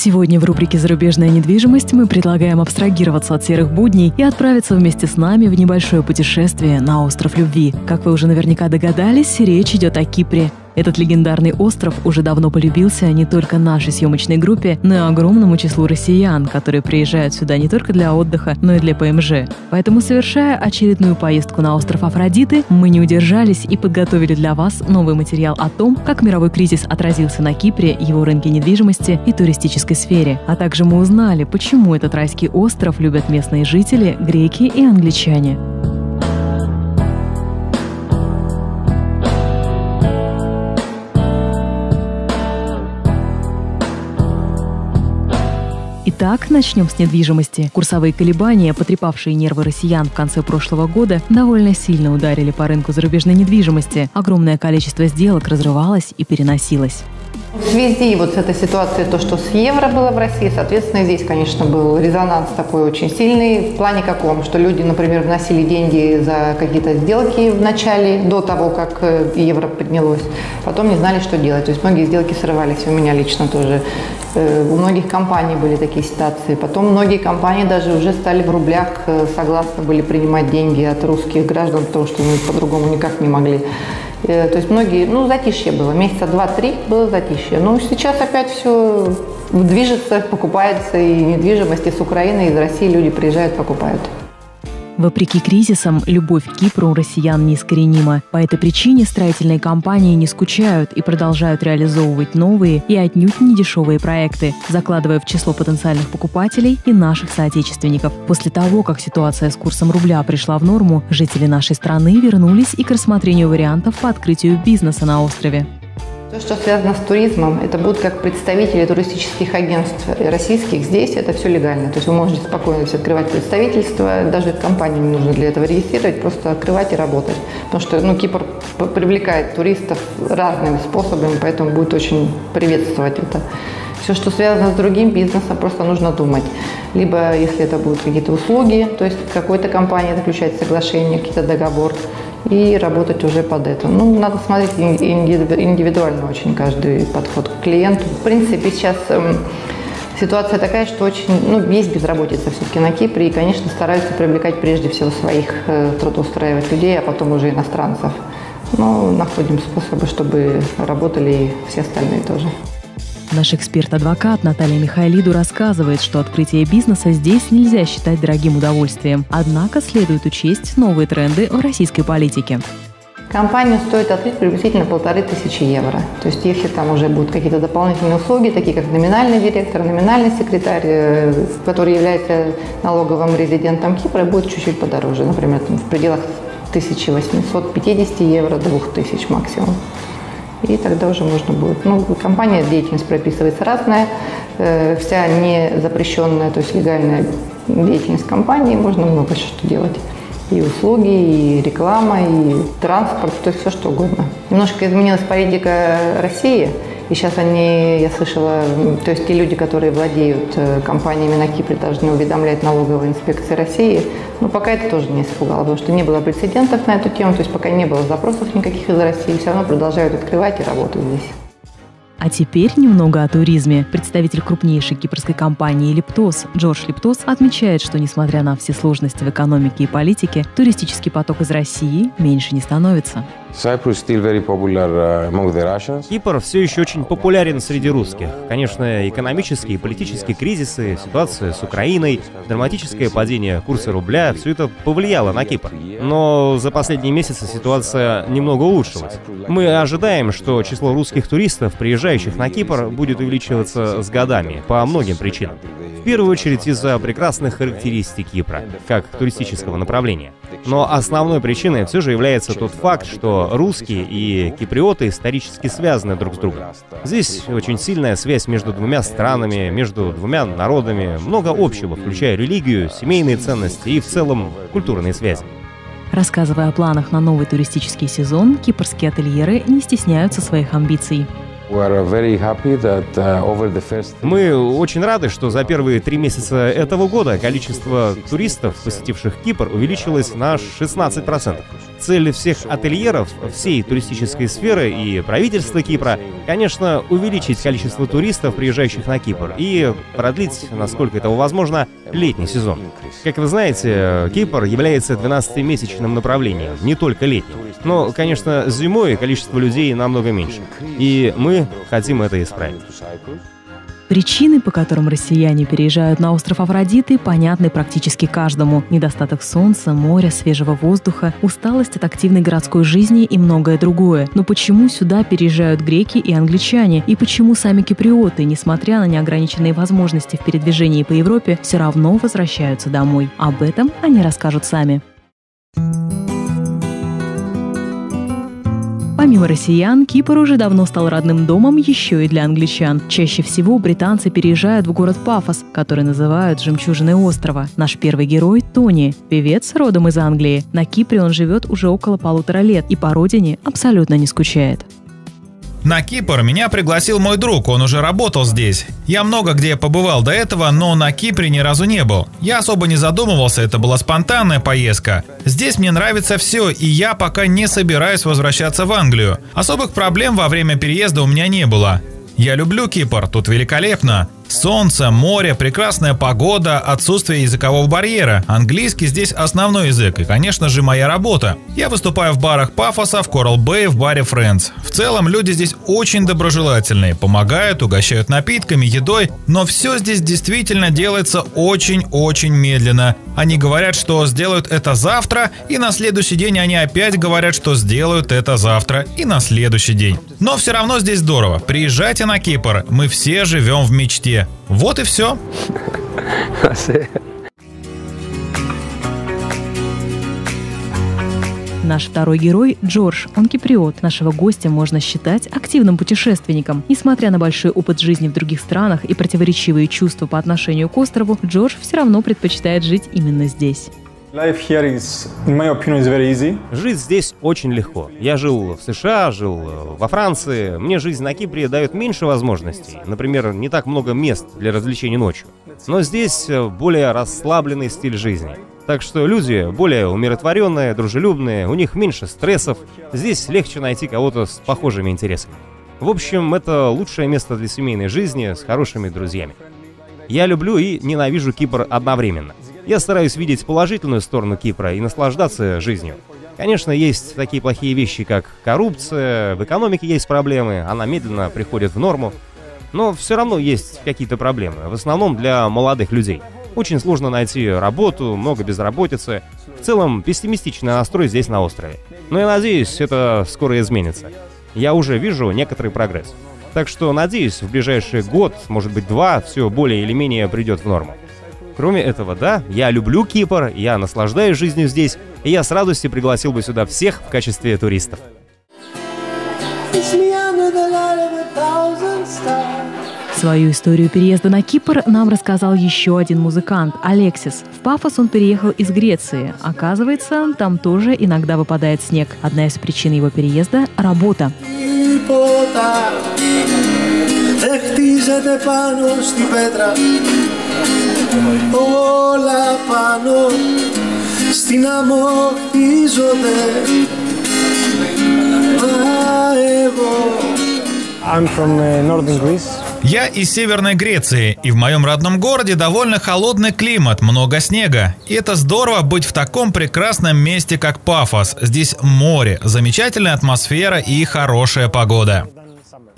Сегодня в рубрике «Зарубежная недвижимость» мы предлагаем абстрагироваться от серых будней и отправиться вместе с нами в небольшое путешествие на остров любви. Как вы уже наверняка догадались, речь идет о Кипре. Этот легендарный остров уже давно полюбился не только нашей съемочной группе, но и огромному числу россиян, которые приезжают сюда не только для отдыха, но и для ПМЖ. Поэтому, совершая очередную поездку на остров Афродиты, мы не удержались и подготовили для вас новый материал о том, как мировой кризис отразился на Кипре, его рынке недвижимости и туристической сфере. А также мы узнали, почему этот райский остров любят местные жители, греки и англичане. Итак, начнем с недвижимости. Курсовые колебания, потрепавшие нервы россиян в конце прошлого года, довольно сильно ударили по рынку зарубежной недвижимости. Огромное количество сделок разрывалось и переносилось. В связи вот с этой ситуацией, то, что с евро было в России, соответственно, здесь, конечно, был резонанс такой очень сильный. В плане каком? Что люди, например, вносили деньги за какие-то сделки в начале, до того, как э, евро поднялось. Потом не знали, что делать. То есть многие сделки срывались. У меня лично тоже. Э, у многих компаний были такие ситуации. Потом многие компании даже уже стали в рублях э, согласны были принимать деньги от русских граждан, потому что мы по-другому никак не могли. Э, то есть многие, ну, затишье было, месяца два-три было затишье. Но сейчас опять все движется, покупается и недвижимость из Украины, из России люди приезжают, покупают. Вопреки кризисам, любовь к Кипру у россиян неискоренима. По этой причине строительные компании не скучают и продолжают реализовывать новые и отнюдь не дешевые проекты, закладывая в число потенциальных покупателей и наших соотечественников. После того, как ситуация с курсом рубля пришла в норму, жители нашей страны вернулись и к рассмотрению вариантов по открытию бизнеса на острове. То, что связано с туризмом, это будут как представители туристических агентств российских. Здесь это все легально. То есть вы можете спокойно все открывать представительство. Даже компании не нужно для этого регистрировать, просто открывать и работать. Потому что ну, Кипр привлекает туристов разными способами, поэтому будет очень приветствовать это. Все, что связано с другим бизнесом, просто нужно думать. Либо, если это будут какие-то услуги, то есть какой-то компания заключает соглашение, какие-то договор, и работать уже под это. Ну, надо смотреть индивидуально очень каждый подход к клиенту. В принципе, сейчас эм, ситуация такая, что очень, ну, есть безработица все-таки на Кипре, и, конечно, стараются привлекать прежде всего своих э, трудоустраивать людей, а потом уже иностранцев. Но находим способы, чтобы работали и все остальные тоже. Наш эксперт-адвокат Наталья Михайлиду рассказывает, что открытие бизнеса здесь нельзя считать дорогим удовольствием. Однако следует учесть новые тренды в российской политике. Компанию стоит открыть приблизительно полторы тысячи евро. То есть если там уже будут какие-то дополнительные услуги, такие как номинальный директор, номинальный секретарь, э, который является налоговым резидентом Кипра, будет чуть-чуть подороже. Например, там, в пределах 1850 евро до 2000 максимум и тогда уже можно будет. Ну, компания, деятельность прописывается разная, э, вся не запрещенная, то есть легальная деятельность компании, можно много что делать. И услуги, и реклама, и транспорт, то есть все что угодно. Немножко изменилась политика России – и сейчас они, я слышала, то есть те люди, которые владеют э, компаниями на Кипре, должны уведомлять налоговой инспекции России. Но пока это тоже не испугало, потому что не было прецедентов на эту тему, то есть пока не было запросов никаких из России, все равно продолжают открывать и работать здесь. А теперь немного о туризме. Представитель крупнейшей кипрской компании «Лептос» Джордж Лептос отмечает, что несмотря на все сложности в экономике и политике, туристический поток из России меньше не становится. Uh, Кипр все еще очень популярен среди русских. Конечно, экономические и политические кризисы, ситуация с Украиной, драматическое падение курса рубля – все это повлияло на Кипр. Но за последние месяцы ситуация немного улучшилась. Мы ожидаем, что число русских туристов, приезжающих на Кипр, будет увеличиваться с годами по многим причинам. Первую очередь из-за прекрасных характеристик Кипра, как туристического направления. Но основной причиной все же является тот факт, что русские и киприоты исторически связаны друг с другом. Здесь очень сильная связь между двумя странами, между двумя народами, много общего, включая религию, семейные ценности и в целом культурные связи. Рассказывая о планах на новый туристический сезон, кипрские ательеры не стесняются своих амбиций. Uh, Мы очень рады, что за первые три месяца этого года количество туристов, посетивших Кипр, увеличилось на 16%. Цель всех ательеров, всей туристической сферы и правительства Кипра, конечно, увеличить количество туристов, приезжающих на Кипр, и продлить, насколько это возможно, летний сезон. Как вы знаете, Кипр является 12-месячным направлением, не только летним. Но, конечно, зимой количество людей намного меньше. И мы хотим это исправить. Причины, по которым россияне переезжают на остров Афродиты, понятны практически каждому. Недостаток солнца, моря, свежего воздуха, усталость от активной городской жизни и многое другое. Но почему сюда переезжают греки и англичане? И почему сами киприоты, несмотря на неограниченные возможности в передвижении по Европе, все равно возвращаются домой? Об этом они расскажут сами. Помимо россиян, Кипр уже давно стал родным домом еще и для англичан. Чаще всего британцы переезжают в город Пафос, который называют «Жемчужиной острова». Наш первый герой – Тони, певец родом из Англии. На Кипре он живет уже около полутора лет и по родине абсолютно не скучает. На Кипр меня пригласил мой друг, он уже работал здесь. Я много где побывал до этого, но на Кипре ни разу не был. Я особо не задумывался, это была спонтанная поездка. Здесь мне нравится все, и я пока не собираюсь возвращаться в Англию. Особых проблем во время переезда у меня не было. Я люблю Кипр, тут великолепно. Солнце, море, прекрасная погода, отсутствие языкового барьера. Английский здесь основной язык и, конечно же, моя работа. Я выступаю в барах Пафоса, в Coral Bay, в баре Friends. В целом, люди здесь очень доброжелательные, помогают, угощают напитками, едой, но все здесь действительно делается очень-очень медленно. Они говорят, что сделают это завтра, и на следующий день они опять говорят, что сделают это завтра, и на следующий день. Но все равно здесь здорово. Приезжайте на Кипр, мы все живем в мечте. Вот и все. Наш второй герой – Джордж. Он киприот. Нашего гостя можно считать активным путешественником. Несмотря на большой опыт жизни в других странах и противоречивые чувства по отношению к острову, Джордж все равно предпочитает жить именно здесь. Жить здесь очень легко. Я жил в США, жил э, во Франции. Мне жизнь на Кипре дает меньше возможностей. Например, не так много мест для развлечений ночью. Но здесь э, более расслабленный стиль жизни. Так что люди более умиротворенные, дружелюбные, у них меньше стрессов. Здесь легче найти кого-то с похожими интересами. В общем, это лучшее место для семейной жизни с хорошими друзьями. Я люблю и ненавижу Кипр одновременно. Я стараюсь видеть положительную сторону Кипра и наслаждаться жизнью. Конечно, есть такие плохие вещи, как коррупция, в экономике есть проблемы, она медленно приходит в норму. Но все равно есть какие-то проблемы, в основном для молодых людей. Очень сложно найти работу, много безработицы. В целом, пессимистичный настрой здесь на острове. Но я надеюсь, это скоро изменится. Я уже вижу некоторый прогресс. Так что надеюсь, в ближайший год, может быть два, все более или менее придет в норму. Кроме этого, да, я люблю Кипр, я наслаждаюсь жизнью здесь, и я с радостью пригласил бы сюда всех в качестве туристов. Свою историю переезда на Кипр нам рассказал еще один музыкант – Алексис. В Пафос он переехал из Греции. Оказывается, там тоже иногда выпадает снег. Одна из причин его переезда – работа. όλα πάνω στην άμμο χτίζονται Μα εγώ I'm from uh, northern Greece. Я из Северной Греции, и в моем родном городе довольно холодный климат, много снега. И это здорово быть в таком прекрасном месте, как Пафос. Здесь море, замечательная атмосфера и хорошая погода.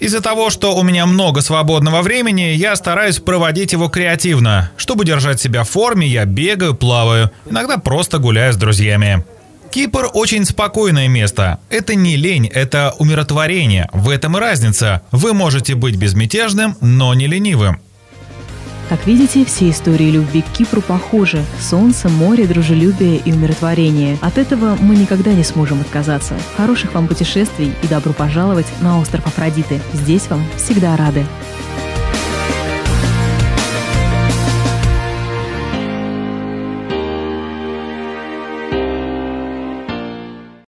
Из-за того, что у меня много свободного времени, я стараюсь проводить его креативно. Чтобы держать себя в форме, я бегаю, плаваю, иногда просто гуляю с друзьями. Кипр очень спокойное место. Это не лень, это умиротворение. В этом и разница. Вы можете быть безмятежным, но не ленивым. Как видите, все истории любви к Кипру похожи. Солнце, море, дружелюбие и умиротворение. От этого мы никогда не сможем отказаться. Хороших вам путешествий и добро пожаловать на остров Афродиты. Здесь вам всегда рады.